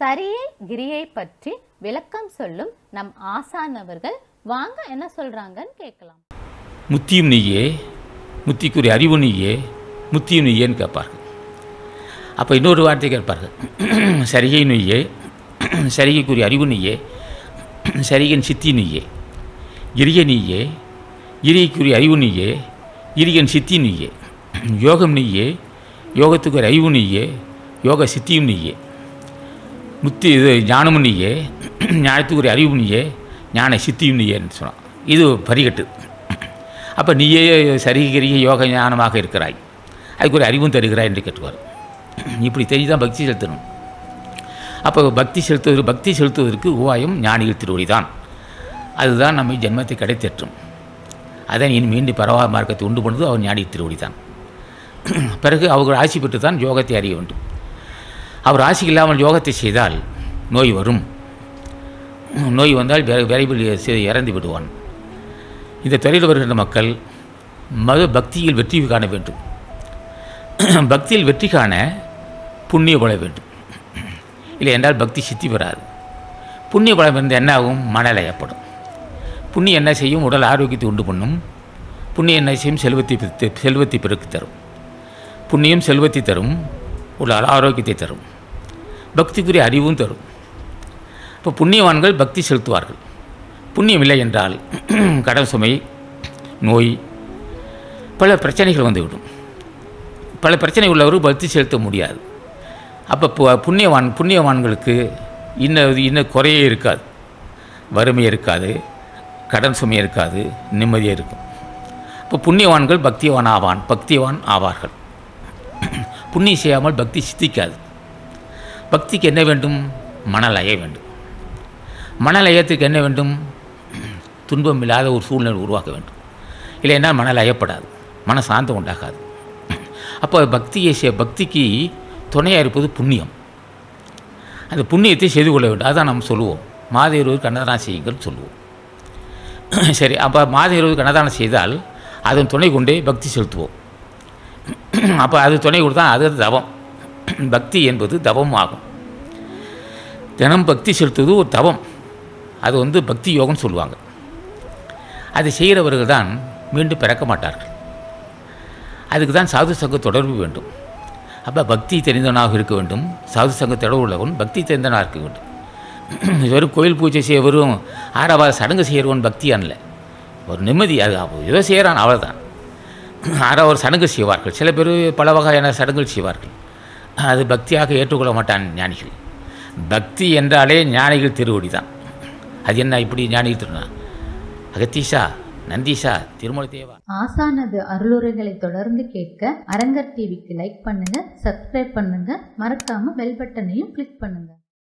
சரியை கிரியை பற்றி விளக்கம் சொல்லும் நம் ஆசானவர்கள். வாங்க என்ன சொல்றாங்கன்னு கேட்கலாம். முத்தியும் நீயே முத்திக்குரிய அறிவு நீயே முத்தியும் நீயேன்னு கேட்பார்கள். அப்போ இன்னொரு வார்த்தை கேட்பார்கள். சரிகை நீயே சரிகைக்குரிய அறிவு நீயே சரிகன் சித்தி நீயே இரிய நீயே இரியக்குரிய அறிவு நீயே இரியன் சித்தி நீயே யோகம் நீயே யோகத்துக்கு ஒரு அறிவு நீயே யோக சித்தியும் நீயே. முத்தி இது ஞானமும் நீயே ஞானத்துக்கு ஒரு அறிவு நீயே ஞான சித்தியும் நீயேன்னு சொன்னான். இது பரிகட்டு. அப்போ நீயே சரிகிரிய யோக ஞானமாக இருக்கிறாய். அதுக்கு ஒரு அறிவும் தருகிறாய் என்று கேட்டுவார். இப்படி தெரிஞ்சு தான் பக்தி செலுத்தணும். அப்போ பக்தி செலுத்துவது பக்தி செலுத்துவதற்கு உபாயம் ஞானிகள் திருவடி தான் அதுதான் நம்மை ஜென்மத்தை கிடைத்தேற்றும். அதை இனி மீண்டும் பரவா மார்க்கத்தை உண்டு பண்ணுறது அவர் ஞானி திருவடி தான் பிறகு அவர்கள் ஆசி பெற்று தான் யோகத்தை அறிய வேண்டும். அவர் ஆசி இல்லாமல் யோகத்தை செய்தால் நோய் வரும். நோய் வந்தால் விரைவில் இறந்து விடுவான். இந்த துறையில் வருகின்ற மக்கள் மது பக்தியில் வெற்றி காண வேண்டும். பக்தியில் வெற்றி காண புண்ணிய பல வேண்டும். இல்லை என்றால் பக்தி சித்தி பெறாது. புண்ணிய பலம் இருந்து என்ன ஆகும்? மனலயப்படும் புண்ணியம் என்ன செய்யும்? உடல் ஆரோக்கியத்தை உண்டு பண்ணும். புண்ணியம் என்ன செய்யும்? செல்வத்தை பெருத்து- செல்வத்தை பெருக்கு தரும். புண்ணியம் செல்வத்தை தரும். உடல் ஆரோக்கியத்தை தரும். பக்திக்குரிய அறிவும் தரும். இப்போ புண்ணியவான்கள் பக்தி செலுத்துவார்கள். புண்ணியம் இல்லை என்றால் கடன் சுமை நோய் பல பிரச்சனைகள் வந்துவிடும். பல பிரச்சனை உள்ளவர் பக்தி செலுத்த முடியாது. அப்போ பு- புண்ணியவான் புண்ணியவான்களுக்கு இன்ன இன்னும் குறையே இருக்காது. வறுமை இருக்காது கடன் சுமை இருக்காது நிம்மதியாக இருக்கும். இப்போ புண்ணியவான்கள் பக்திவான் ஆவான் பக்திவான் ஆவார்கள். புண்ணியம் செய்யாமல் பக்தி சித்திக்காது. பக்திக்கு என்ன வேண்டும்? மனலய வேண்டும். மனலயத்துக்கு என்ன வேண்டும்? துன்பம் இல்லாத ஒரு சூழ்நிலை உருவாக்க வேண்டும். இல்லைன்னா மனலயப்படாது. மன சாந்தம் உண்டாகாது. அப்போ பக்தியை செய்ய பக்திக்கு துணையாக இருப்பது புண்ணியம். அந்த புண்ணியத்தை செய்து கொள்ள வேண்டும். அதான் நம்ம சொல்லுவோம். மாத இருபது கண்ணதானம் செய்யுங்கள் சொல்லுவோம். சரி அப்போ மாத இருபது கண்ணதானம் செய்தால் அதன் துணை கொண்டே பக்தி செலுத்துவோம். அப்போ அது துணை கொடுத்தா அது தவம். பக்தி என்பது தவம் ஆகும் தினம் பக்தி செலுத்துவது ஒரு தவம். அது வந்து பக்தி யோகம்னு சொல்லுவாங்க. அதை செய்கிறவர்கள் தான் மீண்டும் பிறக்க மாட்டார்கள். அதுக்கு தான் சாது சங்க தொடர்பு வேண்டும். அப்போ பக்தி தெரிந்தவனாக இருக்க வேண்டும். சாது சங்க தொடர்பு உள்ளவன் பக்தி தெரிந்தவனாக இருக்க வேண்டும். வெறும் கோயில் பூஜை செய்ய வெறும் ஆறாவது சடங்கு செய்கிறவன் பக்தி அல்ல. ஒரு நிம்மதி அது ஏதோ செய்கிறான் அவ்வளோதான் ஆறாவது சடங்கு செய்வார்கள். சில பேர் பல வகையான சடங்குகள் செய்வார்கள். அது பக்தியாக ஏற்றுக்கொள்ள மாட்டான் ஞானிகள். பக்தி என்றாலே ஞானிகள் திருவடி தான் அது என்ன இப்படி ஞானிகள் திருநா? அகத்தீஷா நந்தீஷா திருமலை தேவா. ஆசானது அருளுரைகளை தொடர்ந்து கேட்க அரங்கர் டிவிக்கு லைக் பண்ணுங்க சப்ஸ்கிரைப் பண்ணுங்க மறக்காம பெல் பட்டனையும் கிளிக் பண்ணுங்க.